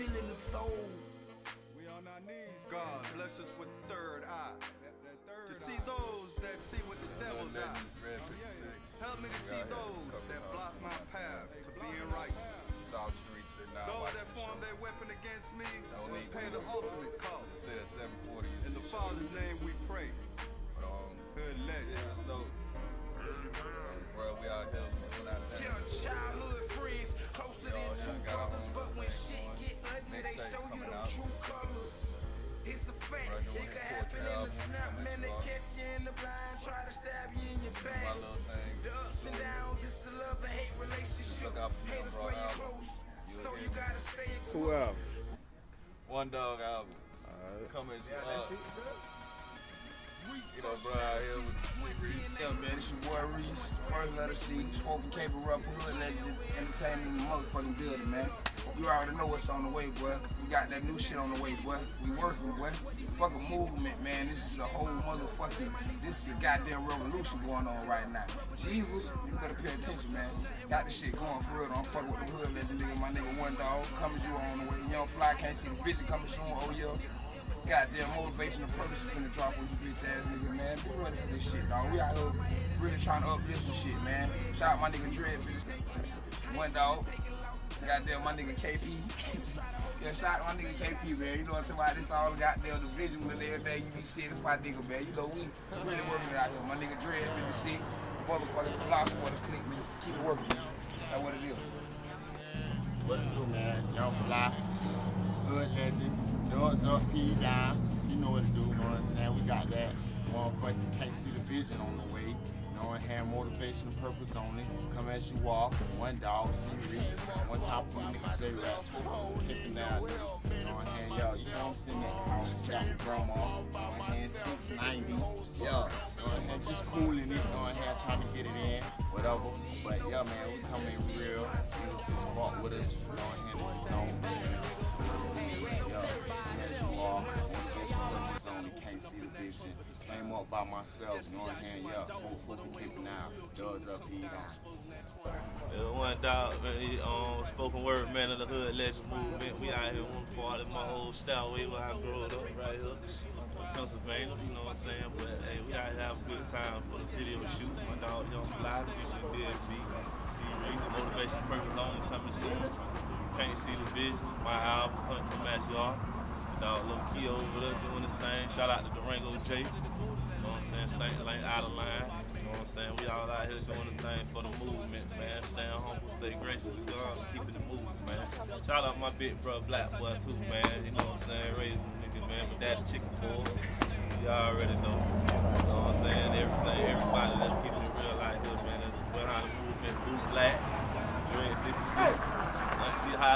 feeling the soul. We on our knees. God bless us with third eye. That, that third To see eye. those that see with the devil's eye. Red 56. Help me to see those that block my path to being right. South Street sitting down Those watching that form their weapon against me Don't will pay the ultimate cost. Sit at 740. In the Father's name It's a fact, it his could happen poetry in the snap, coming man. They catch you in the blind, try to stab you in your back. little thing. The ups and downs, it's the love and hate relationship. Look out for me, Haters bro, play you album. close, You so you gotta stay in Who else? 1dawg album. Coming uh, you know, bro, out here with the Yeah, man, it's your boy Reese. First letter C, Smoking Cable Rapper, Hood Legend, Entertainment in the motherfucking building, man. You already know what's on the way, boy. We got that new shit on the way, boy. We working, boy. Fucking movement, man. This is a whole motherfucking, this is a goddamn revolution going on right now. Jesus, you better pay attention, man. Got this shit going for real. Don't fuck with the hood legend, nigga. My nigga 1dawg, coming you on the way. Yung Fly can't see the vision coming soon. Oh, yeah. Goddamn motivation and purpose is finna drop on you bitch ass nigga, man. Be ready for this shit, dog. We out here really trying to uplift some shit, man. Shout out my nigga Dread for this one dog. Goddamn my nigga KP. yeah, shout out my nigga KP, man. You know what I'm talking about? This all goddamn the visual and everything you be seeing. This my nigga, man. You know, we really working out here. My nigga Dread 56. Motherfucking for the click, man. Keep it working. That's what it is. What it do, man? Yung Fly, hood legends, doors up, P down. You know what to do, you know what I'm saying? We got that motherfucking can't see the vision on the way. You know, and have motivation purpose only. Come as you walk, one dog, see Reese, one top for my J Rap, kicking down. You know, and yo, you know I'm sitting at the house, got grandma, you know, and 690. Yo, you know, and just cooling it, you know, and trying to get it in, whatever. But yeah, man, we come in real. You just walk with us, you know, and you know, see the vision. Came up by myself, you know what I'm saying? Yeah, full fucking keeping out. Does up, he down. Uh, 1dawg, man, he, um, spoken word man of the hood legend movement. We out here one part of my whole style way where I grew up right here in Pennsylvania, you know what I'm saying? But hey, we out here have a good time for the video shoot. My dog Yung Fly, BSB, C Reed, the motivation purpose only coming soon. Can't see the vision, my album, Punch the Match Yard. My over there doing his thing. Shout out to Durango J. You know what I'm saying? Stank ain't out of line. You know what I'm saying? We all out here doing the thing for the movement, man. Staying humble, stay gracious to God, keeping the movement, man. Shout out my big bro, Black Boy, too, man. You know what I'm saying? Raising the nigga, man. But daddy chicken boy. Y'all already know. You know what I'm saying? Everything,